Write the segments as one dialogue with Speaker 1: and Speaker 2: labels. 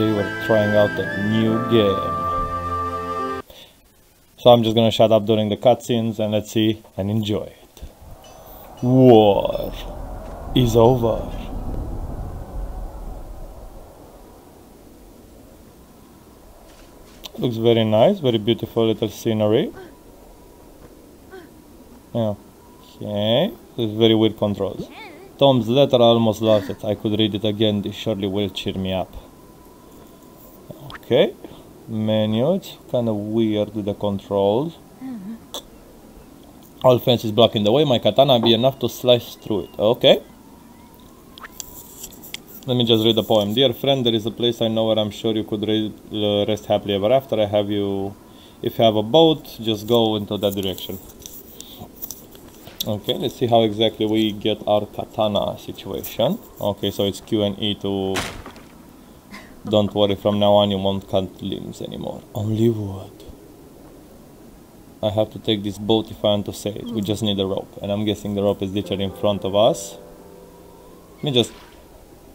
Speaker 1: they were trying out a new game. So I'm just gonna shut up during the cutscenes and let's see and enjoy it. War is over. Looks very nice, very beautiful little scenery. Yeah. Okay, there's very weird controls. Tom's letter, almost lost it. I could read it again, this surely will cheer me up. Okay, menu, it's kind of weird with the controls. All fence is blocking the way, my katana be enough to slice through it. Okay. Let me just read the poem. Dear friend, there is a place I know where I'm sure you could uh, rest happily ever after. I have you, if you have a boat, just go into that direction. Okay, let's see how exactly we get our katana situation. Okay, so it's Q and E to... Don't worry, from now on you won't cut limbs anymore. Only wood. I have to take this boat if I want to sail it. We just need a rope. And I'm guessing the rope is literally in front of us. Let me just...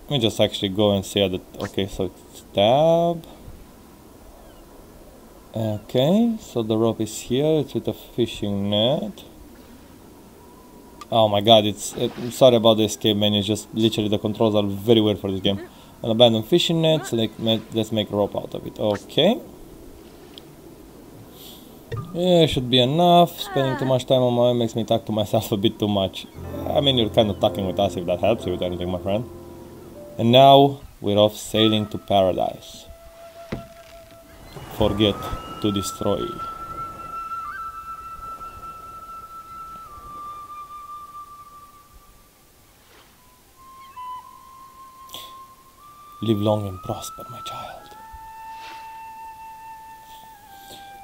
Speaker 1: Let me just actually go and see that... Okay, so it's tab. Okay, so the rope is here. It's with a fishing net. Oh my god, it's it, sorry about the escape menu. It's just literally the controls are very weird for this game. An abandoned fishing net. So like, let's make a rope out of it. Okay. Yeah, should be enough. Spending too ah. much time on my own makes me talk to myself a bit too much. I mean, you're kind of talking with us if that helps you with anything, my friend. And now we're off sailing to paradise. Forget to destroy. Live long and prosper, my child.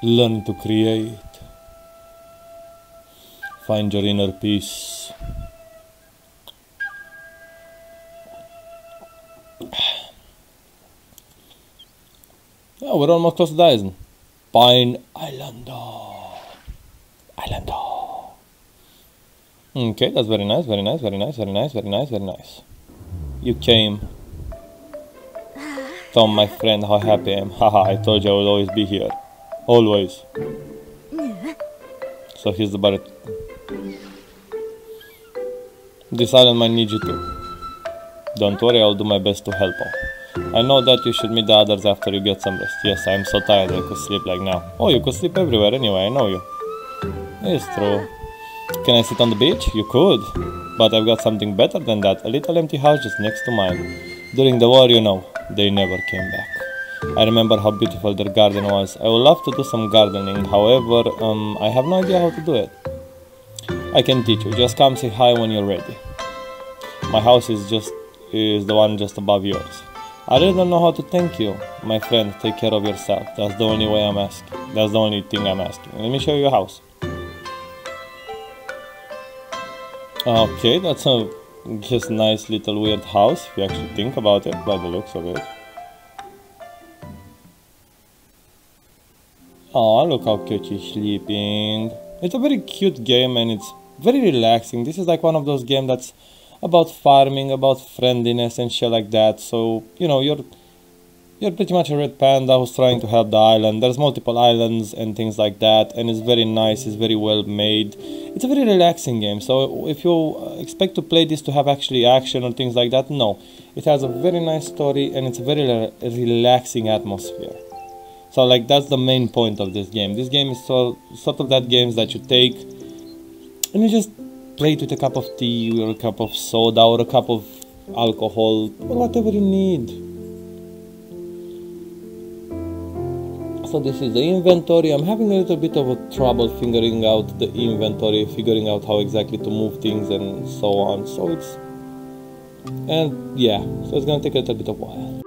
Speaker 1: Learn to create. Find your inner peace. Yeah, we're almost close to Dyson. Pine Islander. Islander. Okay, that's very nice, very nice, very nice, very nice, very nice, very nice. You came Tom, my friend, how happy I am. Haha, I told you I would always be here. Always. So here's the barret. This island might need you too. Don't worry, I'll do my best to help out. I know that you should meet the others after you get some rest. Yes, I am so tired I could sleep like now. Oh, you could sleep everywhere anyway, I know you. It's true. Can I sit on the beach? You could. But I've got something better than that. A little empty house just next to mine. During the war, you know, they never came back. I remember how beautiful their garden was. I would love to do some gardening, however, um, I have no idea how to do it. I can teach you, just come say hi when you're ready. My house is just is the one just above yours. I really don't know how to thank you. My friend, take care of yourself. That's the only way I'm asking. That's the only thing I'm asking. Let me show you your house. Okay, that's a just nice little weird house if you actually think about it by the looks of it. Oh, look how cute she's sleeping. It's a very cute game and it's very relaxing. This is like one of those games that's about farming, about friendliness and shit like that. So, you know, you're you're pretty much a red panda who's trying to help the island. There's multiple islands and things like that, and it's very nice, it's very well made. It's a very relaxing game, so if you uh, expect to play this to have actually action or things like that, no. It has a very nice story and it's a very relaxing atmosphere. So like that's the main point of this game. This game is so, sort of that games that you take and you just play it with a cup of tea or a cup of soda or a cup of alcohol or whatever you need. So this is the inventory. I'm having a little bit of a trouble figuring out the inventory figuring out how exactly to move things and so on. So it's and yeah so it's gonna take a little bit of while.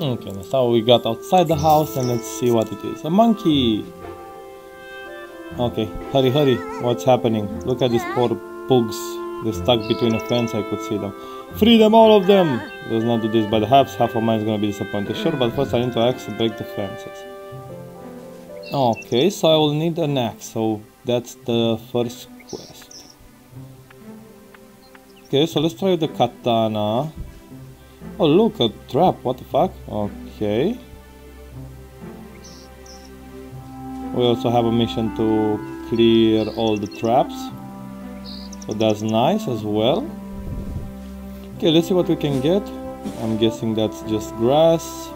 Speaker 1: Okay so we got outside the house and let's see what it is. A monkey! Okay hurry hurry. What's happening? Look at these poor pugs they're stuck between a fence I could see them. Free them all of them! Does not do this but perhaps half of mine is gonna be disappointed. Sure but first I need to axe break the fences Okay, so I will need an axe, so that's the first quest. Okay, so let's try the katana. Oh look, a trap, what the fuck? Okay. We also have a mission to clear all the traps. So that's nice as well. Okay, let's see what we can get. I'm guessing that's just grass.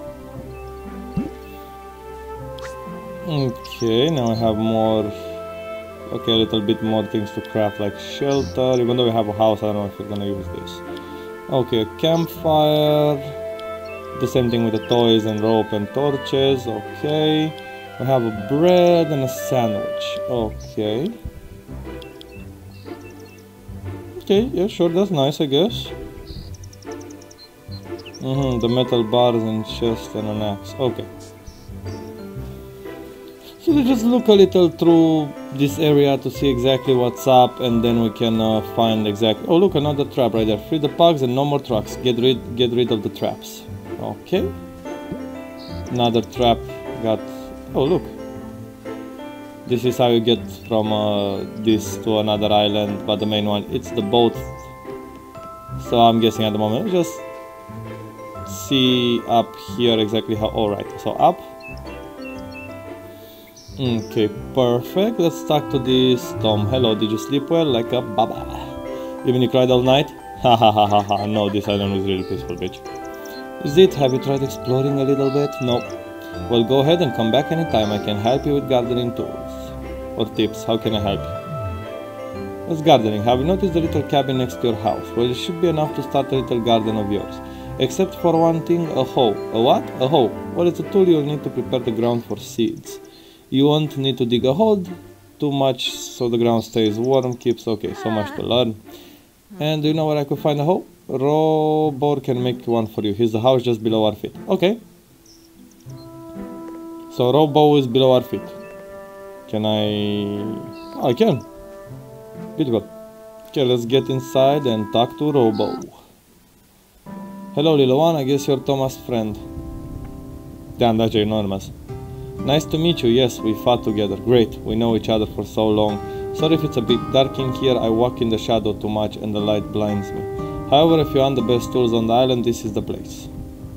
Speaker 1: Okay, now I have more... Okay, a little bit more things to craft like shelter. Even though we have a house, I don't know if we're gonna use this. Okay, campfire. The same thing with the toys and rope and torches. Okay. We have a bread and a sandwich. Okay. Okay, yeah, sure, that's nice, I guess. Mm -hmm, the metal bars and chest and an axe. Okay. Let's just look a little through this area to see exactly what's up and then we can uh, find exactly... Oh look, another trap right there. Free the pugs and no more trucks. Get rid, get rid of the traps. Okay. Another trap got... Oh look. This is how you get from uh, this to another island, but the main one, it's the boat. So I'm guessing at the moment, just see up here exactly how... Alright, so up Okay, perfect. Let's talk to this Tom. Hello, did you sleep well? Like a baba. Even you cried all night? Ha ha ha ha ha. No, this island was really peaceful, bitch. Is it? Have you tried exploring a little bit? No. Well, go ahead and come back anytime. I can help you with gardening tools. Or tips. How can I help you? What's gardening? Have you noticed the little cabin next to your house? Well, it should be enough to start a little garden of yours. Except for one thing, a hoe. A what? A hoe. Well, it's a tool you'll need to prepare the ground for seeds. You won't need to dig a hole too much so the ground stays warm, keeps okay, so much to learn. Hmm. And do you know where I could find a hole? Robor can make one for you. He's the house just below our feet. Okay. So Robo is below our feet. Can I... Oh, I can. Beautiful. Okay, let's get inside and talk to Robo. Hello, little one. I guess you're Thomas' friend. Damn, that's enormous. Nice to meet you, yes, we fought together. Great, we know each other for so long. Sorry if it's a bit dark in here, I walk in the shadow too much and the light blinds me. However, if you want the best tools on the island, this is the place.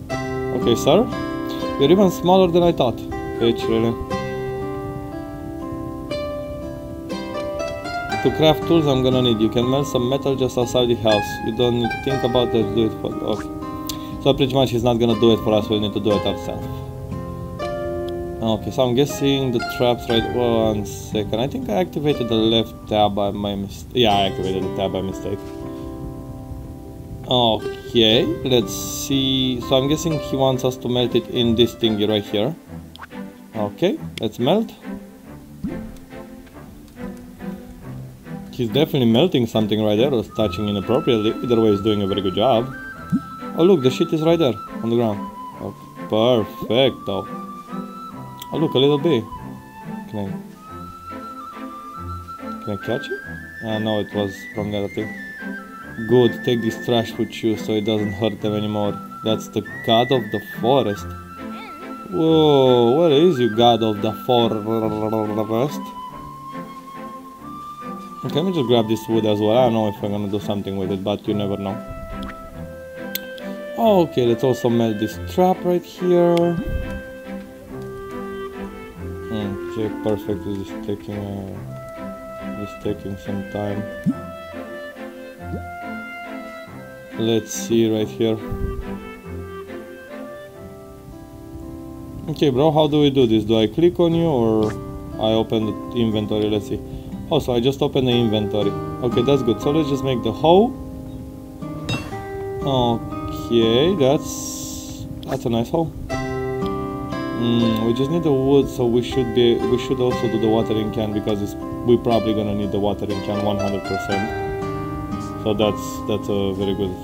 Speaker 1: Okay, sir? You're even smaller than I thought. Bitch, really? To craft tools, I'm gonna need. You can melt some metal just outside the house. You don't need to think about it, do it for... Okay. So pretty much he's not gonna do it for us, we need to do it ourselves. Okay, so I'm guessing the traps right one second. I think I activated the left tab by my mistake. Yeah, I activated the tab by mistake. Okay, let's see. So I'm guessing he wants us to melt it in this thingy right here. Okay, let's melt. He's definitely melting something right there or touching inappropriately. Either way, he's doing a very good job. Oh look, the shit is right there on the ground. Oh, perfect though. Oh look, a little bee. Can I... Can I catch it? Ah, no, it was other thing. Good, take this trash with you so it doesn't hurt them anymore. That's the god of the forest. Whoa, where is you, god of the forest? Okay, let me just grab this wood as well. I don't know if I'm gonna do something with it, but you never know. Okay, let's also melt this trap right here. Okay, perfect. This is taking uh, this taking some time. Let's see right here. Okay, bro, how do we do this? Do I click on you or I open the inventory? Let's see. Oh, so I just opened the inventory. Okay, that's good. So let's just make the hole Okay, that's that's a nice hoe. Mm, we just need the wood, so we should be we should also do the watering can because we're probably gonna need the watering can 100%. So that's that's a very good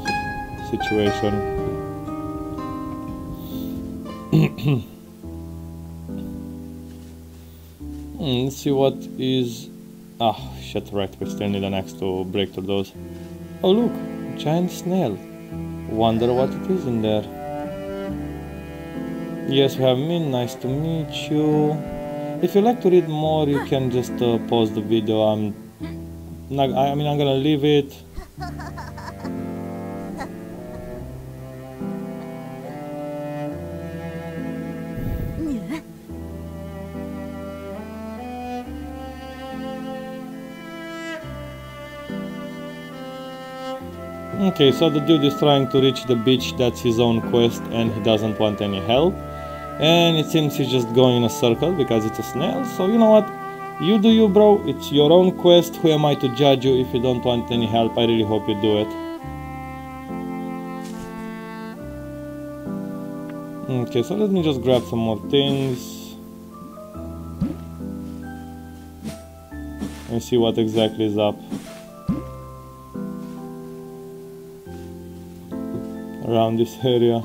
Speaker 1: situation. mm, let's see what is. Ah, shit! Right, we still need an axe to break through those. Oh look, giant snail. Wonder what it is in there. Yes, we have me. Nice to meet you. If you like to read more, you can just uh, pause the video. I'm not, I mean, I'm gonna leave it. Okay, so the dude is trying to reach the beach, that's his own quest and he doesn't want any help. And it seems he's just going in a circle because it's a snail, so you know what? You do you, bro. It's your own quest. Who am I to judge you if you don't want any help? I really hope you do it. Okay, so let me just grab some more things. And see what exactly is up. Around this area.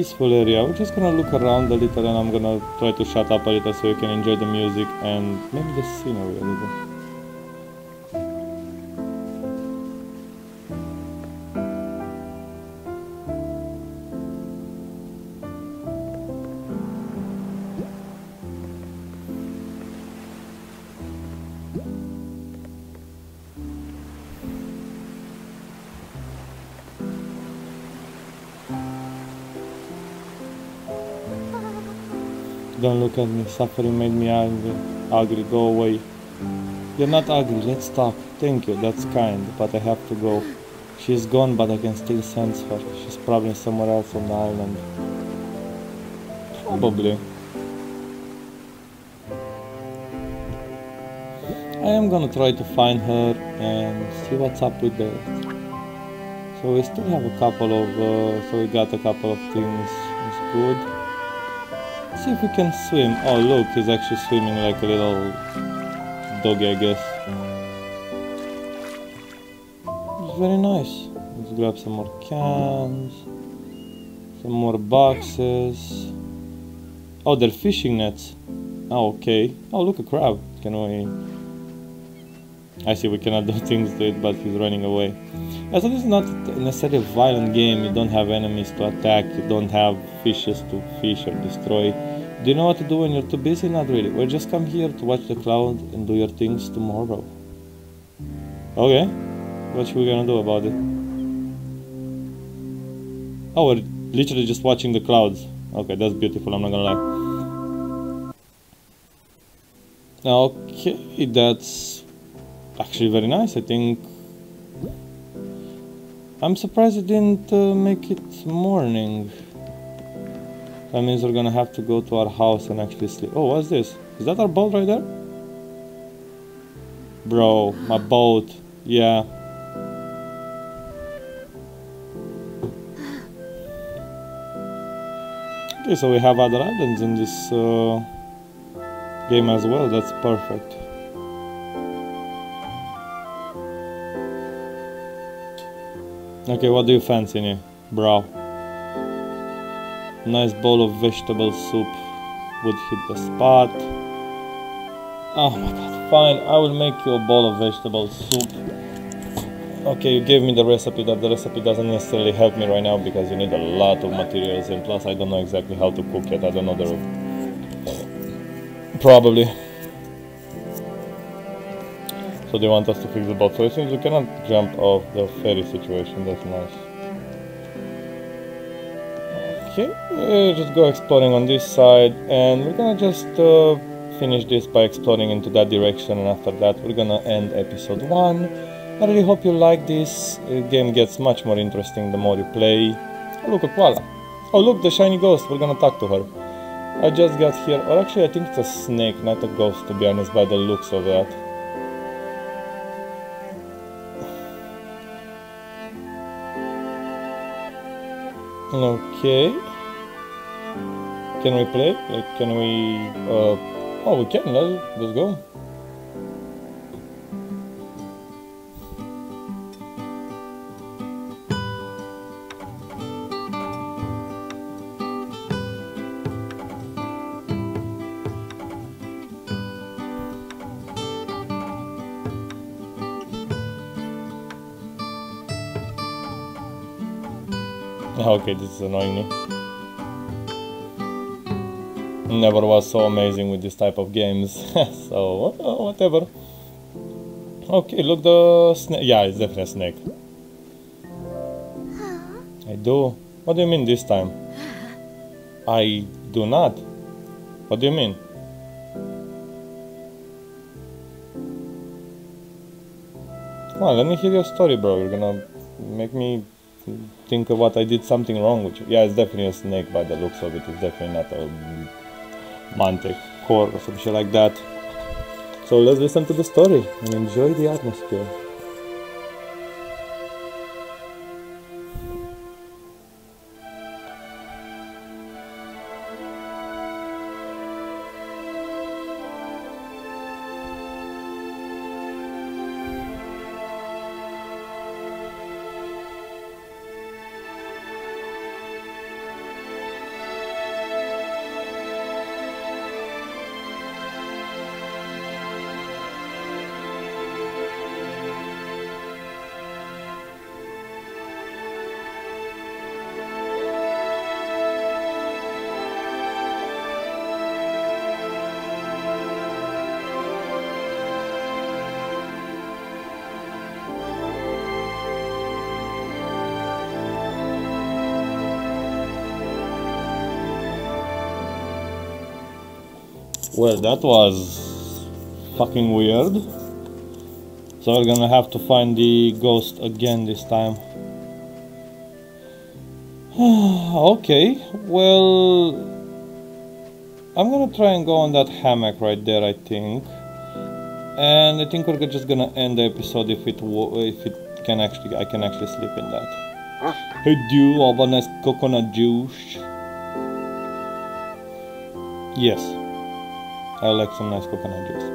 Speaker 1: Peaceful area. We're just gonna look around a little and I'm gonna try to shut up a little so you can enjoy the music and maybe the scenery a little. Look at me. Suffering made me angry. Ugly. Go away. You're not ugly. Let's talk. Thank you. That's kind. But I have to go. She's gone, but I can still sense her. She's probably somewhere else on the island. Probably. I am gonna try to find her and see what's up with the. So we still have a couple of. Uh, so we got a couple of things. It's good see if we can swim. Oh look, he's actually swimming like a little doggy, I guess. It's very nice. Let's grab some more cans. Some more boxes. Oh, they're fishing nets. Oh, okay. Oh, look, a crab. Can we... I see we cannot do things to it, but he's running away. Yeah, so this is not necessarily a violent game. You don't have enemies to attack. You don't have fishes to fish or destroy. Do you know what to do when you're too busy? Not really. We'll just come here to watch the cloud and do your things tomorrow. Okay. What are we gonna do about it? Oh, we're literally just watching the clouds. Okay, that's beautiful, I'm not gonna lie. Okay, that's actually very nice, I think. I'm surprised it didn't uh, make it morning. That means we're gonna have to go to our house and actually sleep. Oh, what's this? Is that our boat right there? Bro, my boat. Yeah. Okay, so we have other islands in this uh, game as well. That's perfect. Okay, what do you fancy, bro? Nice bowl of vegetable soup would hit the spot. Oh my god, fine, I will make you a bowl of vegetable soup. Okay, you gave me the recipe, that the recipe doesn't necessarily help me right now because you need a lot of materials and plus I don't know exactly how to cook it, I don't know the... Probably. So they want us to fix the boat, so it seems we cannot jump off the ferry situation, that's nice. Okay, uh, just go exploring on this side and we're gonna just uh, finish this by exploring into that direction and after that we're gonna end episode 1. I really hope you like this, the game gets much more interesting the more you play. Oh look, a koala. Oh look, the shiny ghost, we're gonna talk to her. I just got here, or actually I think it's a snake, not a ghost to be honest by the looks of that. Okay. Can we play? Like, can we... Uh, oh, we can. Let's, let's go. Okay, this is annoying me. Never was so amazing with this type of games, so uh, whatever. Okay, look the snake. Yeah, it's definitely a snake. I do. What do you mean this time? I do not. What do you mean? Come on, let me hear your story, bro. You're gonna make me think what I did something wrong with you. Yeah, it's definitely a snake by the looks of it. It's definitely not a manticore or something like that. So let's listen to the story and enjoy the atmosphere. Well, that was fucking weird. So we're gonna have to find the ghost again this time. okay, well... I'm gonna try and go on that hammock right there, I think. And I think we're just gonna end the episode if it if it can actually I can actually sleep in that. Ah. Hey, do you have a nice coconut juice? Yes. I like some nice coconut juice.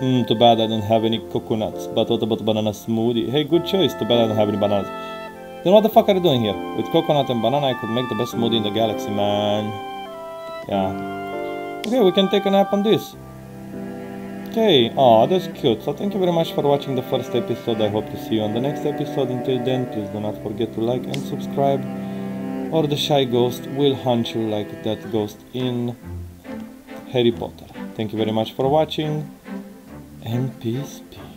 Speaker 1: Hmm, too bad I don't have any coconuts. But what about banana smoothie? Hey, good choice. Too bad I don't have any bananas. Then what the fuck are you doing here? With coconut and banana, I could make the best smoothie in the galaxy, man. Yeah. Okay, we can take a nap on this. Okay, oh, that's cute. So thank you very much for watching the first episode. I hope to see you on the next episode. Until then, please do not forget to like and subscribe. Or the shy ghost will hunt you like that ghost in Harry Potter. Thank you very much for watching and peace. peace.